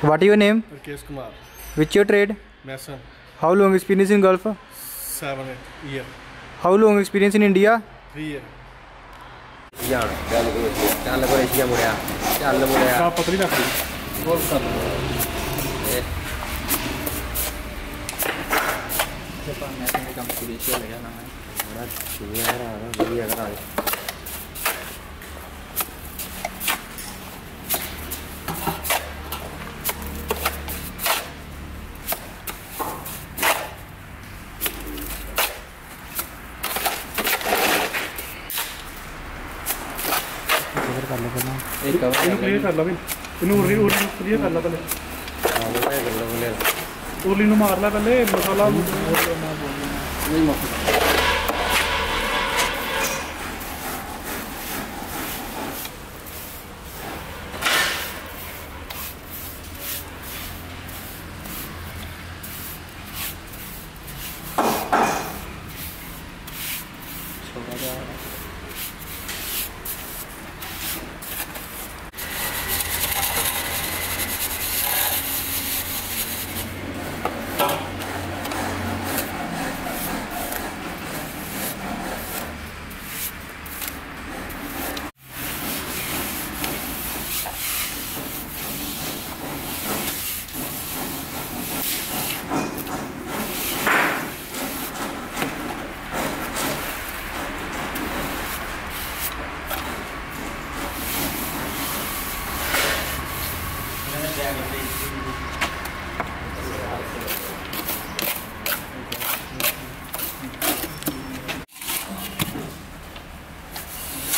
What your name? Rakesh Kumar. Which your trade? Mason. How long experience in Gulf? Seven eight year. How long experience in India? Three year. यार चाल पर Asia मुड़या चाल मुड़या आप पतली ना पड़ी बोल कर जब मैं कम कुछ एशिया लगा ना मैं बड़ा चुनिया रहा बड़ा बढ़िया रहा ਕਰ ਲਾ ਵੀ ਇਹਨੂੰ ਉਰਲੀ ਉਰਲੀ ਨੂੰ ਕਲੀਅਰ ਕਰ ਲਾ ਪਹਿਲੇ ਆ ਲੋ ਇਹ ਕਰ ਲੋ ਲੈ ਉਰਲੀ ਨੂੰ ਮਾਰ ਲੈ ਪਹਿਲੇ ਮਸਾਲਾ ਨਹੀਂ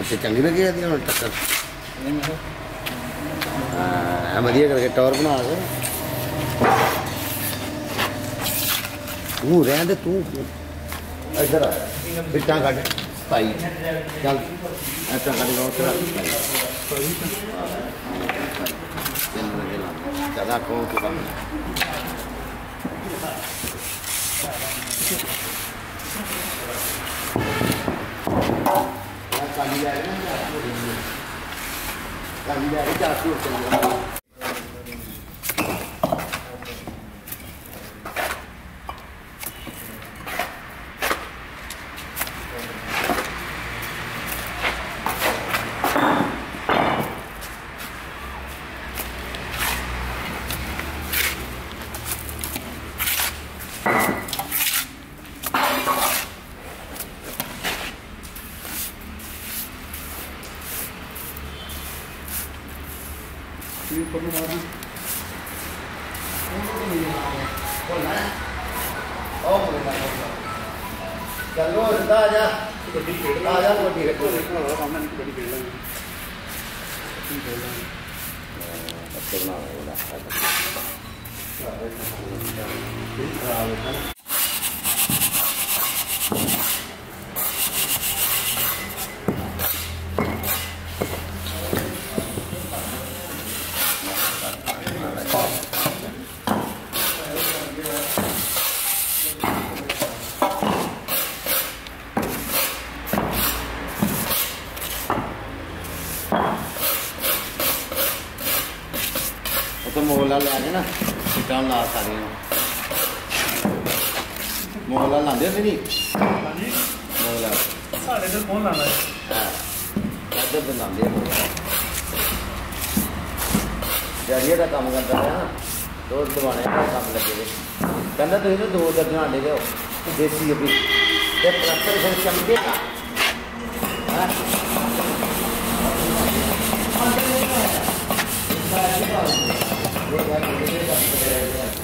अच्छा चंगी लगी टक्कर हाँ वधिया करके टॉर बना के तू रहन तू। इधर आ। कट। पाई। चल। ऐसा कट लो तेरा ज़्यादा कौन के बाद Thank you. 别人家做的，让别人家做。Ini perlu mana? Oh, boleh lah. Kalau kita aja, kita aja kalau di rekod, kalau kamu nanti jadi bilang, bilang. Terkenal lah, udah. Terkenal. ਉਹ ਤਾਂ ਮੋਹਲਾ ਲਾ ਕੇ ਨਾ ਸਿੱਟਾਂ ਲਾ ਸਕਦੇ ਹਾਂ ਮੋਹਲਾ ਲਾਉਂਦੇ ਹੁੰਦੇ ਨਹੀਂ ਹਾਂਜੀ। ਸਾਡੇ ਤੇ ਕੋਲ ਲਾਣਾ ਹੈ। ਇੱਧਰ ਤੇ ਲਾਉਂਦੇ ਆ ਜਰੀਏ ਦਾ ਕੰਮ ਕਰਦਾ ਹੈ ਨਾ। ਦੋ ਦਵਾਣੇ ਦਾ ਕੰਮ ਲੱਗੇ ਵੇ ਕਹਿੰਦਾ ਤੁਸੀਂ ਨਾ ਦੋ ਦਰਜਨਾਂ ਲੈ ਲਿਓ ਦੇਸੀ ਅਭੀ ਤੇ ਪ੍ਰਸਰ ਫਿਰ ਚਮਕੇਗਾ ਹਾਂ? ਅੰਦਰ ਨਹੀਂ ਆਇਆ। Thank you.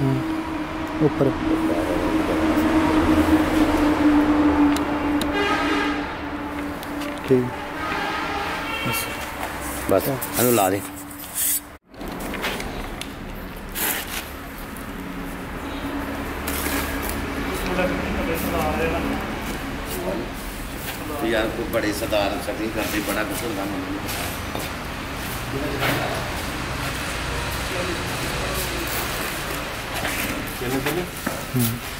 ਉੱਪਰ। ਠੀਕ। ਬਸ। ਇਹਨੂੰ ਲਾ ਦੇ। ਯਾਰ ਕੋਈ ਬੜੇ ਸਰਦਾਰ ਸਭੀ ਕਰਦੇ ਬੜਾ ਕੁਛ ਹੁੰਦਾ ਮੈਨੂੰ। 点了个面嗯。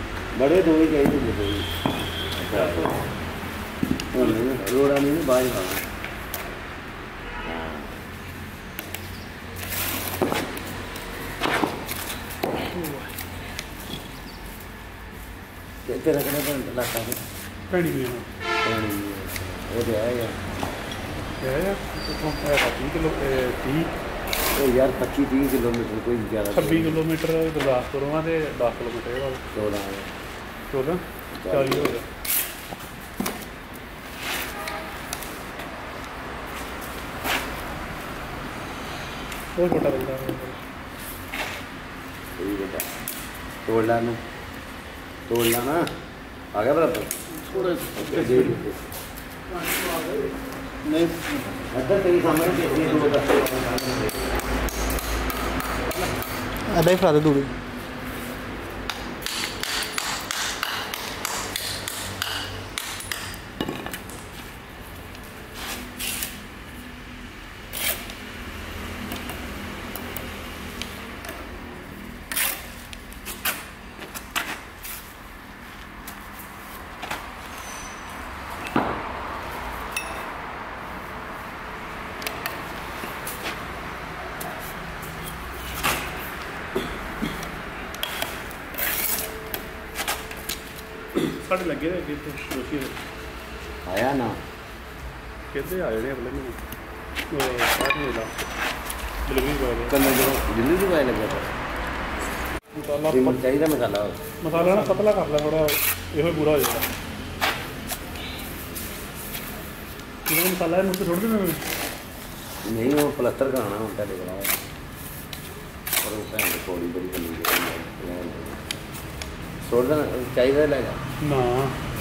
ਬੜੇ ਦੋ ਹੀ ਚਾਹੀਦੇ ਨੇ ਦੋ ਹੀ ਉਹ ਨਹੀਂ ਰੋੜਾ ਨਹੀਂ ਬਾਹਰ ਤੇ ਤੇਰਾ ਕਿਹੜਾ ਬੰਦ ਲੱਗਦਾ ਹੈ ਭੈਣੀ ਵੀ ਉਹ ਤੇ ਆਇਆ ਯਾਰ ਇਥੋਂ ਹੈ 30 ਕਿਲੋ 30 ਉਹ ਯਾਰ 25 30 ਕਿਲੋਮੀਟਰ ਕੋਈ ਜ਼ਿਆਦਾ 26 ਕਿਲੋਮੀਟਰ ਗੁਰਦਾਸਪੁਰੋਂ ਆ ਤੇ 10 ਕਿਲੋਮੀਟਰ ਇਹ ਵਾਲਾ। 16 सोलह चालीस हो गया बहुत मोटा बंदा तोड़ ला तोड़ ला ना आ गया बराबर थोड़ा उसके जेब ਸਾਡੇ ਲੱਗੇ ਨੇ ਅੱਗੇ ਤੋਂ ਦੋਸ਼ੀ ਦੇ ਆਇਆ ਨਾ ਕਿੱਥੇ ਆ ਜਿਹੜੇ ਅਗਲੇ ਮਹੀਨੇ ਉਹ ਸਾਡੀ ਦਾ ਡਿਲੀਵਰੀ ਬੋਏ ਕੰਨੇ ਜਦੋਂ ਦਿੱਲੀ ਦੀ ਵਾਇ ਲੱਗਿਆ ਮਸਾਲਾ ਰਿਮੋਟ ਚਾਹੀਦਾ ਮਸਾਲਾ ਮਸਾਲਾ ਨਾ ਪਤਲਾ ਕਰ ਲੈ ਥੋੜਾ ਇਹੋ ਹੀ ਪੂਰਾ ਹੋ ਜਾਏਗਾ ਜਿਹੜਾ ਮਸਾਲਾ ਇਹਨੂੰ ਉੱਤੇ ਸੁੱਟ ਦੇਣਾ ਮੈਂ ਨਹੀਂ ਉਹ ਪਲਸਤਰ ਕਰਾਉਣਾ ਹੁਣ ਤੁਹਾਡੇ ਕੋਲ ਪਰ ਉਹ ਭੈਣ ਦੀ ਕੋੜੀ ਬੜੀ ਬਣੀ ਹੈ ਛੋੜ ਦੇਣਾ ਚਾਹੀਦਾ ਲੈ ना।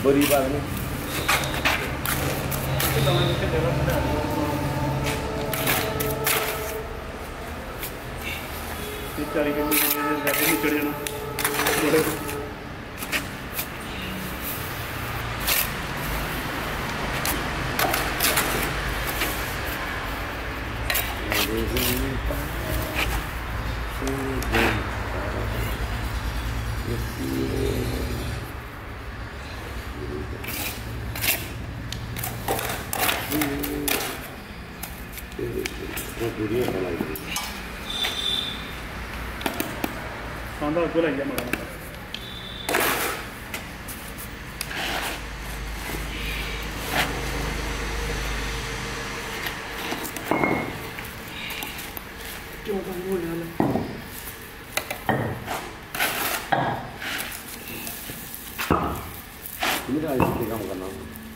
बुरी बात नहीं। तो चढ़ जाना kulan ya magana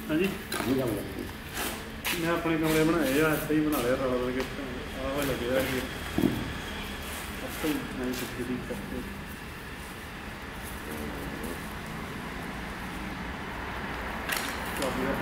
ਹਾਂਜੀ ਮੈਂ ਆਪਣੇ ਕਮਰੇ ਬਣਾਏ ਆ ਇੱਥੇ ਹੀ ਬਣਾ ਲਿਆ ਰਲ ਰਲ ਕੇ ਆਹ ਲੱਗਿਆ ਕਿ ਅਸਲ ਨਹੀਂ ਸਿੱਧੀ ਦੀ ਕਰਦੇ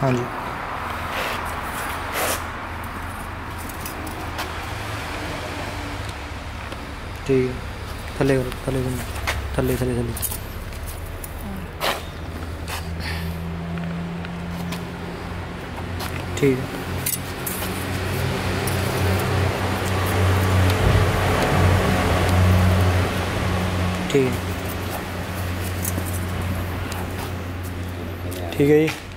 हाँ जी। ठीक है। थले करो, थले घूम। थले थले थले। ठीक है। ठीक ठीक है जी।